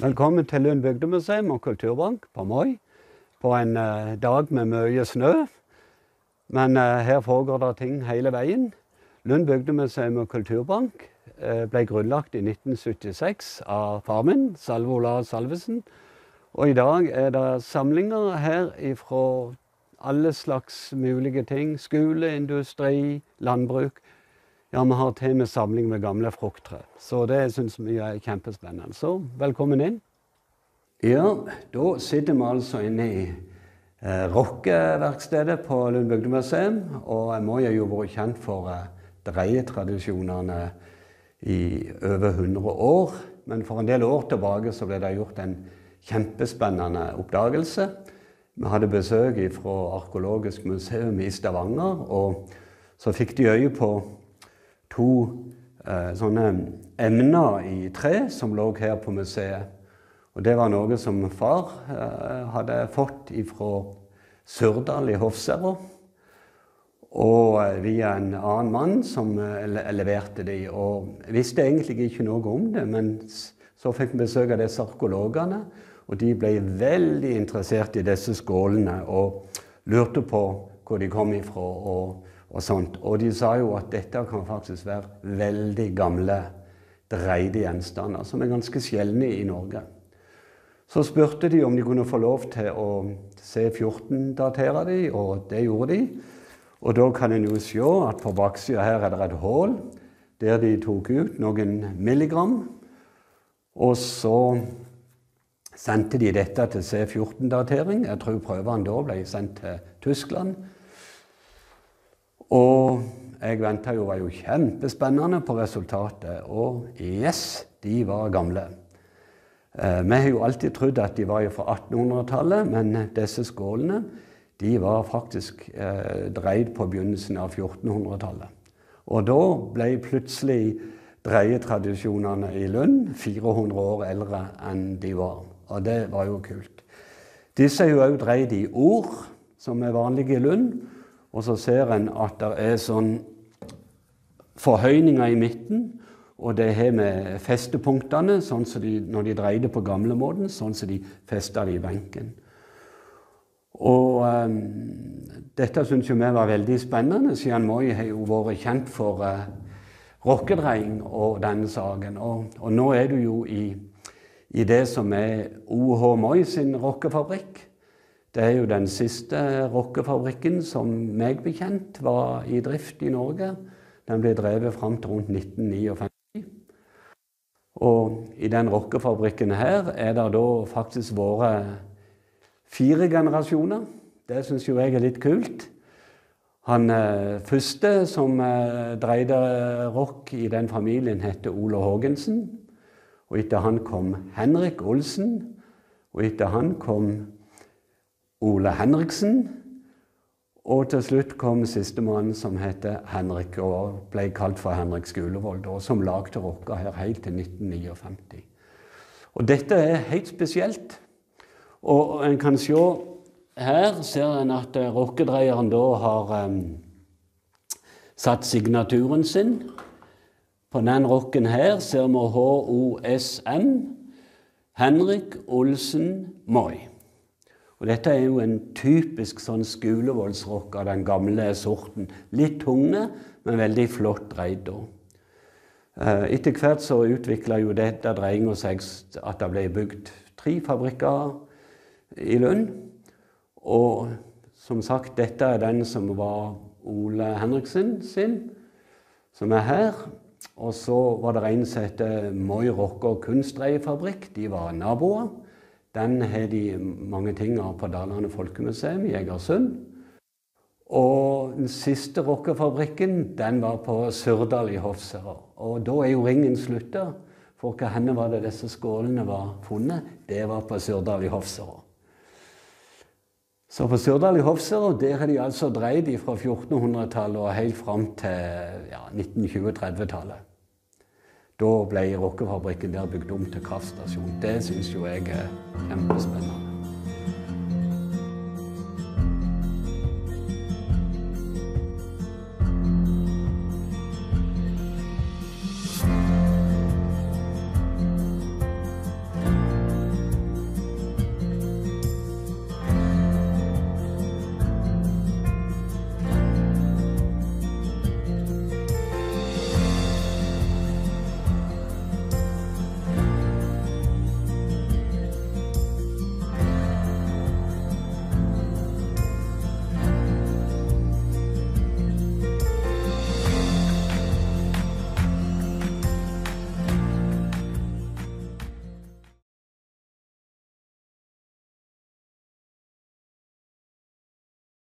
Velkommen til Lund bygdemuseum og kulturbank på Moi. På en eh, dag med mye snø. Men eh, her foregår det ting hele veien. Lund bygdemuseum og kulturbank eh, ble grunnlagt i 1976 av far min, Salve Olav Salvesen. Og i dag er det samlinger her fra alle slags mulige ting. Skole, industri, landbruk. Ja, vi har til med samling med gamle frukttrø. Så det syns vi er kjempespennende. Så velkommen inn. Ja, da sitter vi altså inne i eh, rockeverkstedet på Lund bygdemuseum. Og Moi har jo vært kjent for eh, dreietradisjonene i over 100 år. Men for en del år tilbake så ble det gjort en kjempespennende oppdagelse. Vi hadde besøk fra Arkeologisk museum i Stavanger, og så fikk de øye på to eh, sånne emner i tre som lå her på museet. Og det var noe som far eh, hadde fått ifra Surdal i Hofsæra. Og eh, via en annen mann som eh, leverte de. Og visste egentlig ikke noe om det, men så fikk vi besøk av disse arkeologene. Og de ble veldig interessert i disse skålene og lurte på hvor de kom ifra. og og sånt. Og de sa jo at dette kan faktisk være veldig gamle dreide gjenstander, som er ganske sjeldne i Norge. Så spurte de om de kunne få lov til å C14-datere de, og det gjorde de. Og da kan en jo se at på baksida her er det et hull der de tok ut noen milligram. Og så sendte de dette til C14-datering. Jeg tror prøvene da ble sendt til Tyskland. Og jeg venta jo, var jo kjempespennende på resultatet. Og yes, de var gamle. Eh, vi har jo alltid trodd at de var fra 1800-tallet, men disse skålene de var faktisk eh, dreid på begynnelsen av 1400-tallet. Og da ble plutselig dreietradisjonene i Lund 400 år eldre enn de var. Og det var jo kult. Disse er jo òg dreid i ord, som er vanlige i Lund. Og så ser en at det er sånn forhøyninger i midten. Og det har med festepunktene, sånn som de, når de dreide på gamlemåten, sånn som de festa det i benken. Og um, dette syns vi var veldig spennende, siden Moi har jo vært kjent for uh, rockedreiing og denne saken. Og, og, nå er du jo i, i det som er OH Moi sin rockefabrikk. Det er jo den siste rockefabrikken som meg bekjent var i drift i Norge. Den ble drevet fram til rundt 1959. Og i den rockefabrikken her er det da faktisk vært fire generasjoner. Det syns jo jeg er litt kult. Han eh, første som eh, dreide rock i den familien, het Ole Haagensen. Og etter han kom Henrik Olsen. Og etter han kom Ole Henriksen. Og til slutt kom sistemann, som heter Henrik, og ble kalt for Henrik Skulevold, og som lagde rocka her helt til 1959. Og dette er helt spesielt. Og en kan se her ser en at rockedreieren da har um, satt signaturen sin. På den rocken her ser vi HOSM. Henrik Olsen Moi. Og dette er jo en typisk sånn skolevoldsrock av den gamle sorten. Litt tunge, men veldig flott dreid. Eh, etter hvert så utvikla jo dette dreiinga seg at det ble bygd tre fabrikker i Lund. Og som sagt, dette er den som var Ole Henriksen sin, som er her. Og så var det en som heter Moi Rocker kunstdreiefabrikk. De var naboer. Den har de mange ting av på Dalane folkemuseum i Egersund. Og den siste rockefabrikken den var på Sørdal i Hofsøra. Og da er jo ringen slutta. For hva henne var det disse skålene var funnet? Det var på Sørdal i Hofsøra. Så på Sørdal i Hofsøra der har de altså dreid fra 1400-tallet og helt fram til ja, 1920-30-tallet. Da ble rockefabrikken der bygd om til kraftstasjon. Det syns jo jeg er kjempespennende.